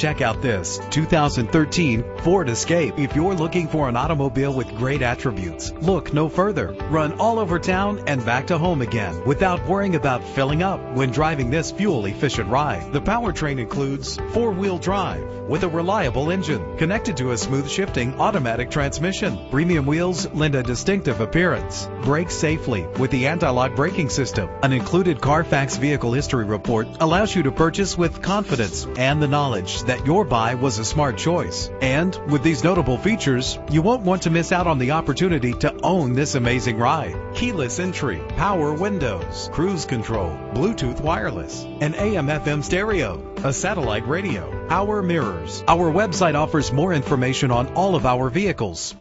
Check out this 2013 Ford Escape. If you're looking for an automobile with great attributes, look no further. Run all over town and back to home again without worrying about filling up when driving this fuel efficient ride. The powertrain includes four wheel drive with a reliable engine connected to a smooth shifting automatic transmission. Premium wheels lend a distinctive appearance. Brake safely with the anti-lock braking system. An included Carfax vehicle history report allows you to purchase with confidence and the knowledge that your buy was a smart choice. And with these notable features, you won't want to miss out on the opportunity to own this amazing ride. Keyless entry, power windows, cruise control, Bluetooth wireless, an AM FM stereo, a satellite radio, power mirrors. Our website offers more information on all of our vehicles.